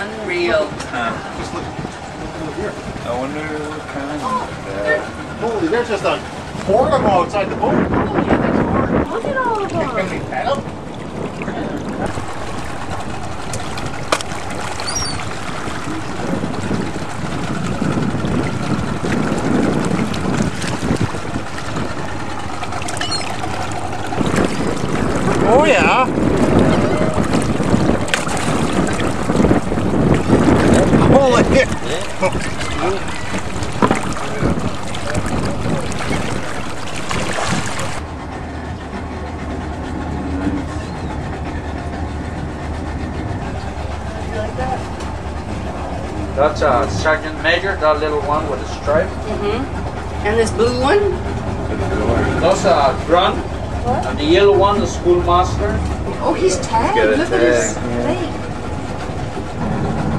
Unreal. Just look. look over here. I wonder what kind of oh, Holy, there's just a horde of them outside the boat. Look at all of them. Can we pet them? Oh yeah. Holy. That's a sergeant major, that little one with a stripe. Mm-hmm. And this blue one? That's a grunt. And the yellow one, the schoolmaster. Oh, he's tagged. Get a Look at his tag, thing.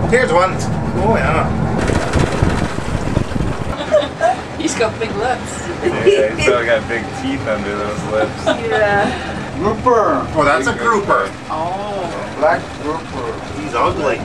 Here's one. Oh yeah. He's got big lips. Yeah, he's still got big teeth under those lips. yeah. Grouper. Oh, that's a grouper. Oh. Black grouper. He's ugly.